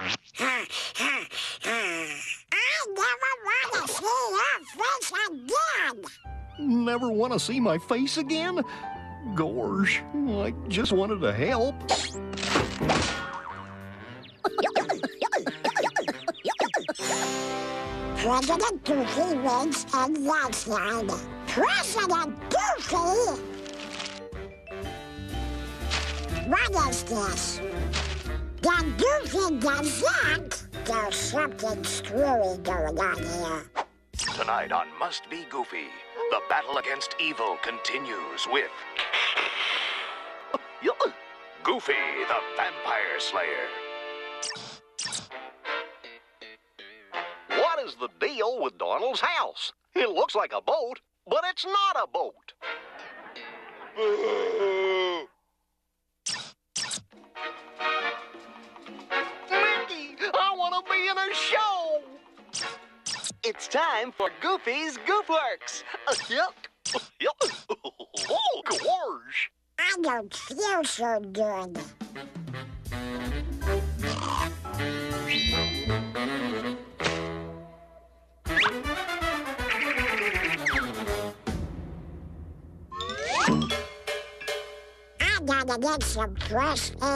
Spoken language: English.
I never want to see your face again. Never want to see my face again? Gorge, I just wanted to help. President Goofy wins in landslide. President Goofy? What is this? The Goofy Gazette? There's something screwy going on here. Tonight on Must Be Goofy, the battle against evil continues with Goofy the Vampire Slayer. What is the deal with Donald's house? It looks like a boat, but it's not a boat. a show. It's time for Goofy's Goofworks. Uh, yup. Oh, gorge. I don't feel so good. I gotta get some fresh air.